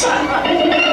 son.